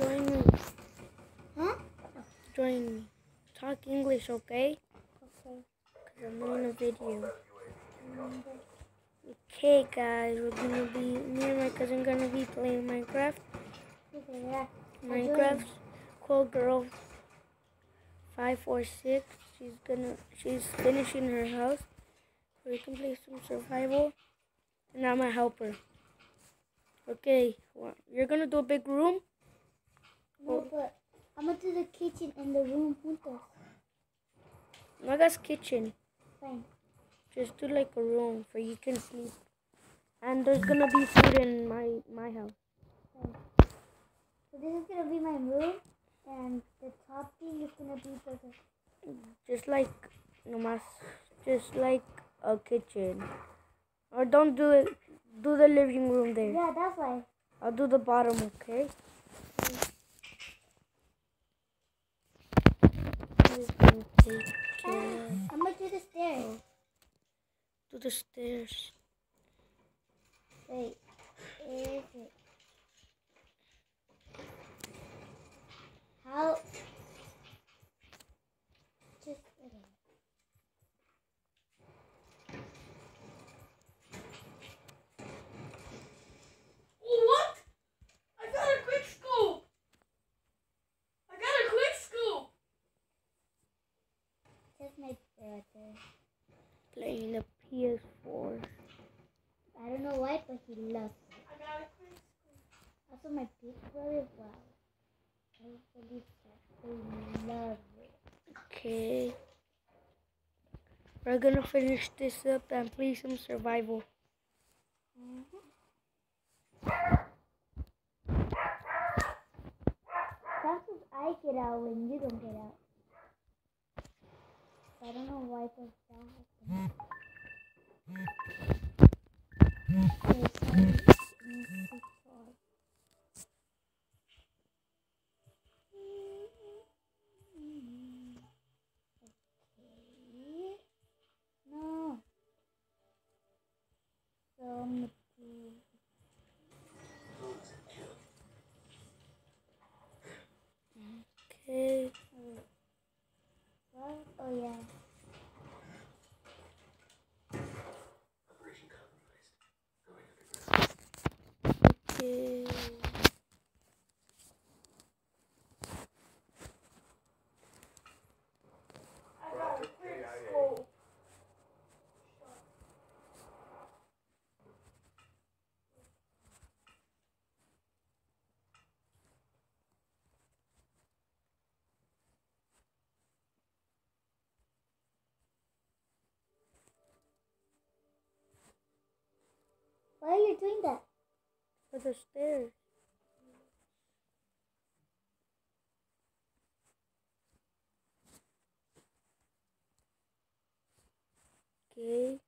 join me. Huh? Join me. Talk English, okay? Okay. Cause I'm doing a video. Okay, guys, we're gonna be me and my cousin gonna be playing Minecraft. Okay, yeah. Minecraft. Cool girl. Five four six. She's gonna. She's finishing her house. We can play some survival, and I'm gonna help her. Okay, well, you're gonna do a big room. Oh. No, but I'm gonna do the kitchen and the room juntos. No kitchen. Fine. Just do like a room where you can sleep. And there's gonna be food in my my house. Fine. So this is gonna be my room, and the top thing is gonna be the. Just like nomás, just like a kitchen. Or don't do it. Do the living room there. Yeah, that's why. I'll do the bottom, okay? Just gonna take care. I'm gonna do the stairs. Do the stairs. Wait, is it? How? Just okay. What? I got a quick scoop. I got a quick scoop. Just my right there. Playing the PS4. I don't know why, but he loves it. I got a. Also, my big brother, wow. I believe that they love it. Okay. We're gonna finish this up and play some survival. Mm-hmm. Sometimes I get out when you don't get out. I don't know why hmm. it. Down like that. Okay, sorry. Music on. Okay. No. So I'm gonna do Okay. what? Oh yeah. Okay. I got a quick scoop. Why are you doing that? For the stairs. Okay.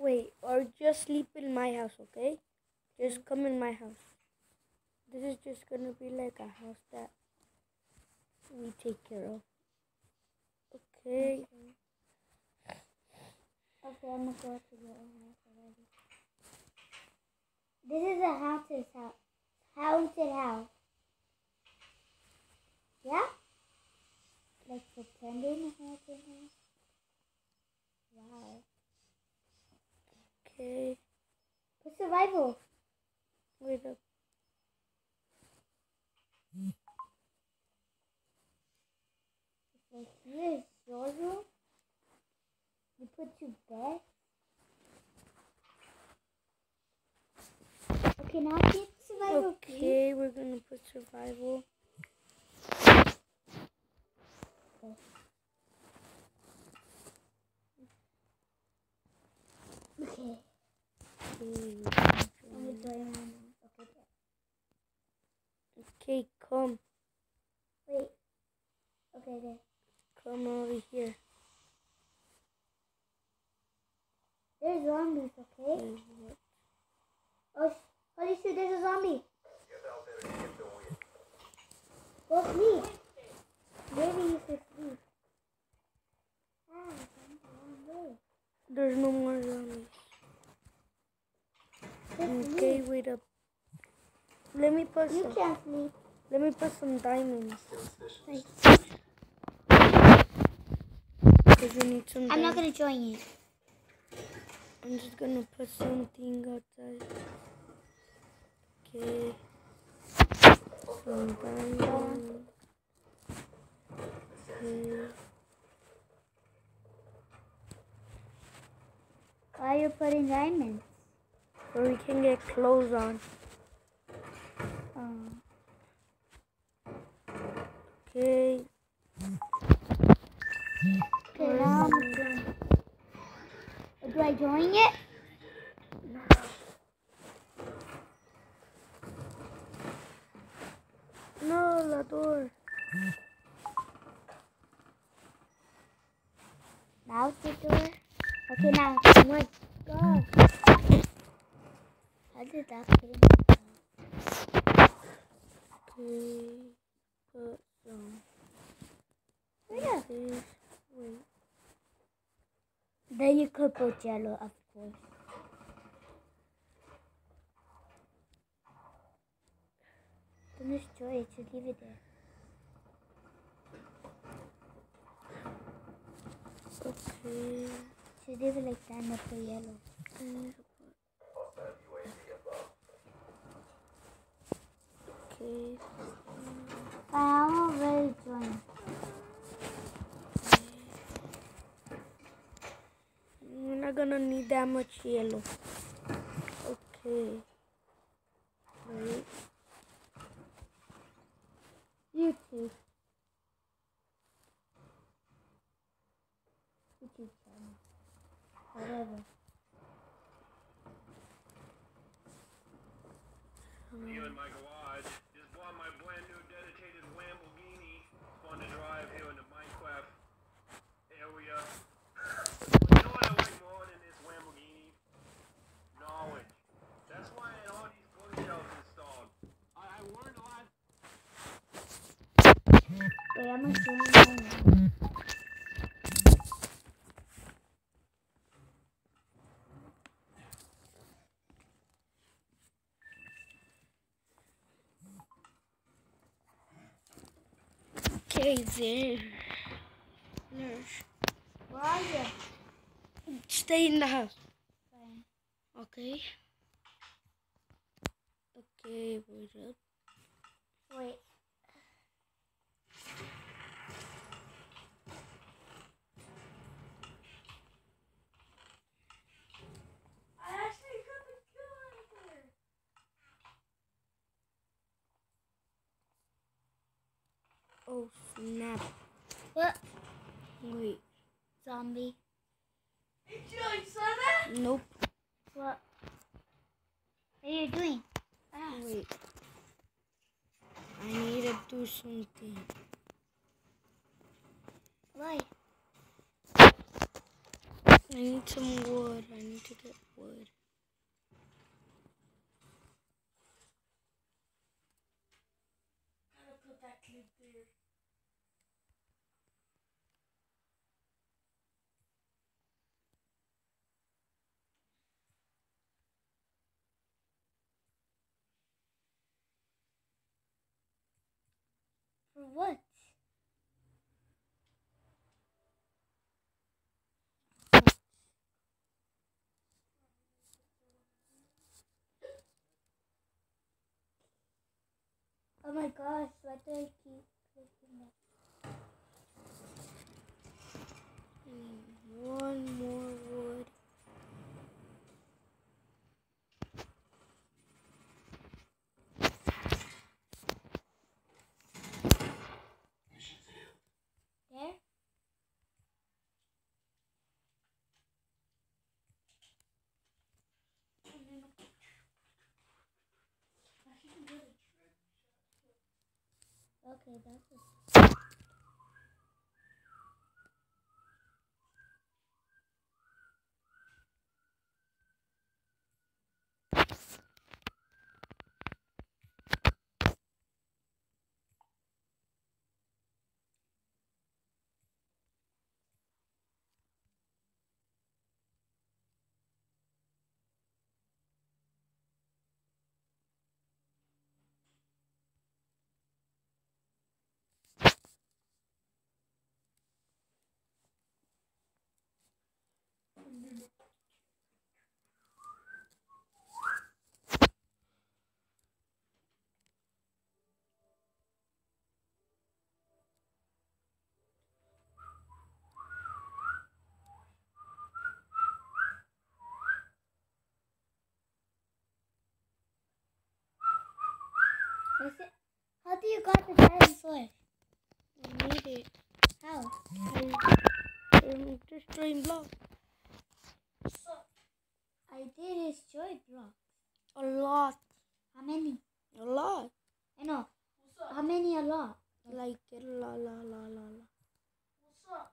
Wait, or just sleep in my house, okay? Just come in my house. This is just gonna be like a house that we take care of. Okay. Okay, I'm gonna go to your own house already. This is a haunted house. Haunted house. Yeah? Like pretending a haunted house? Wow. Okay. Put survival. Wait up. Like here's your room. You put your bed. Okay, now keep survival, please. Okay, we're gonna put survival. Okay. Okay, Let me join my mom. Okay. there. okay, come, Wait. Okay, there. come over here. There's zombies, okay? Oh, sh- holy shit, there's a zombie. Go with me. Wait up. Let me put You some. can't sleep. Let me put some diamonds. Wait, Cause we need some. I'm not gonna join you. I'm just gonna put something outside. Okay. Some diamonds. Okay. Why are you putting diamonds? So we can get clothes on. Oh. Okay. Okay, now I'm um, doing. Do I join it? No, la door. Now the door. Okay, now. Oh my god. How did that get in my mouth? Okay. Put some. Wait up. This. Wait. Then you could put yellow, of course. Don't destroy it, just leave it there. Okay. Just leave it like that and put yellow. Okay. I'm already joined. We're not gonna need that much yellow. Okay. Wait. YouTube. YouTube channel. Whatever. You in my garage. Just bought my brand new dedicated Lamborghini. Fun to drive here in the Minecraft area. But you know what I like more than this Lamborghini? Knowledge. That's why I had all these bookshelves installed. I, I learned a lot. Join mine now. Okay, there. Nurse. Where are you? Stay in the house. Okay. Okay, wait up. Oh snap! What? Wait. Zombie. Hey, Joey, saw that? Nope. What? What are you doing? Ah. Wait. I need to do something. Why? I need some wood. I need to get wood. Gotta put that clip there. For what? Oh my gosh, why do I keep clicking that? One more wood. There? Okay, that's it. How do you got the dinosaur? I need it. How? I, I'm destroying blocks. I did destroy blocks. A lot. How many? A lot. I know. How many a lot? Like la la la la la. What's up?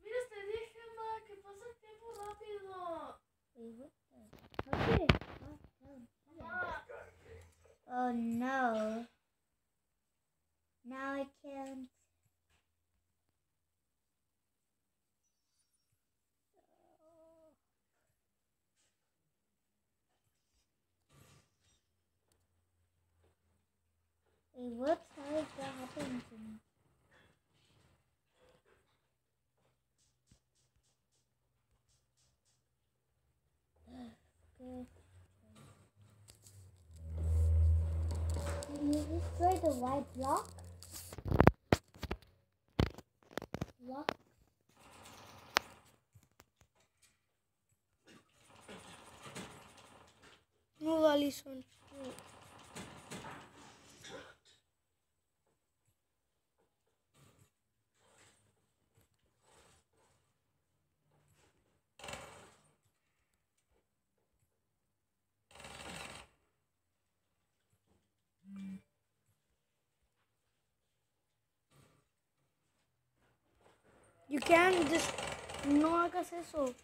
Mira, te dije, ma, que pasa el tiempo rápido. Wait, what the? How did it fall down here? Ma, Oh no. Now I can't. Wait, what? How is that happening to me? Good. Did you destroy the white block? Block? No, Alison. You can't just no hagas eso.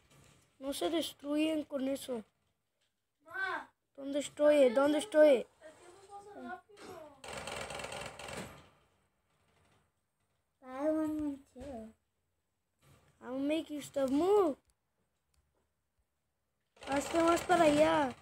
No se destruyen con eso. ma, destroy it. el pasa rápido. I want one too. I'll make you stuff move. Hazte más para allá.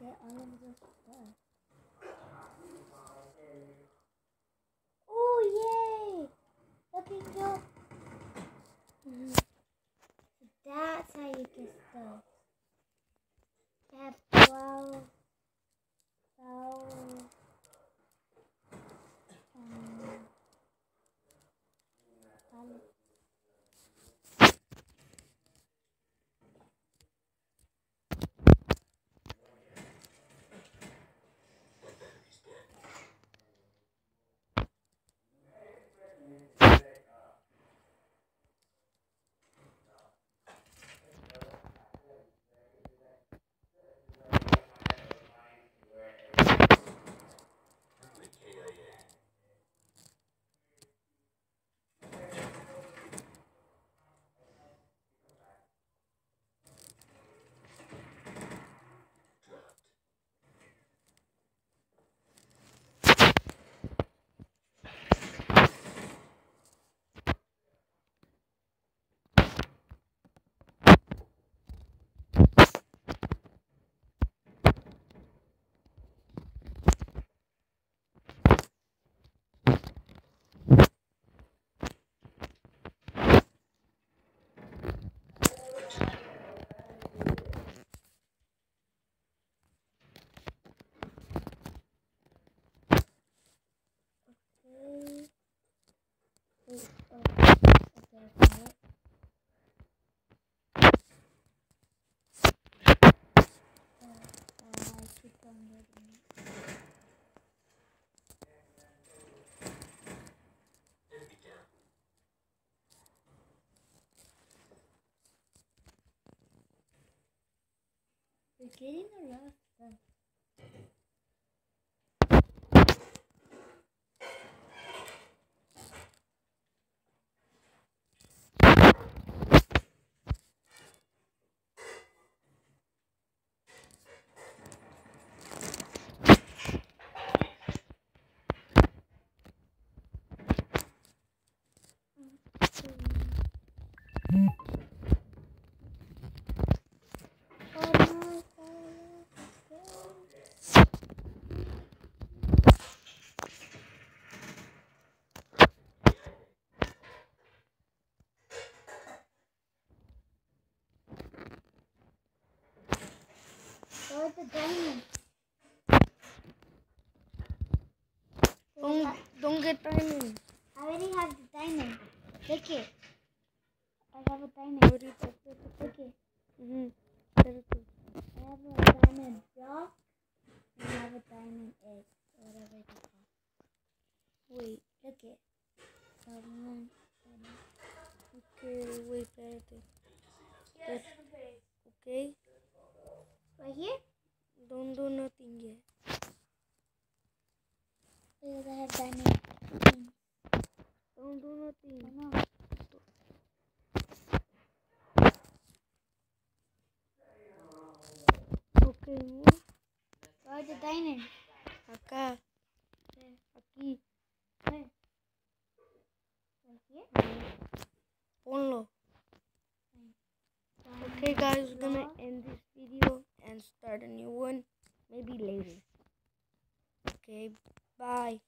Get all of this stuff? Oh, yay! Look at your... So that's We're getting a lot Don't get diamond. I already have the diamond. Take it. I have a diamond. What do you think? Take it. Mm-hmm. I have a diamond block and I have a diamond egg, whatever it's called. Wait. Look it. Diamond. Okay. Wait. Espérate. Yes. Okay. Right here? Don't do nothing yet. Because I have diamond. Don't do I nothing. know. Okay. Move. Where's the diamond? Acá. Aquí. Ponlo. Okay, guys. We're gonna end this video and start a new one. Maybe later. Okay. Bye.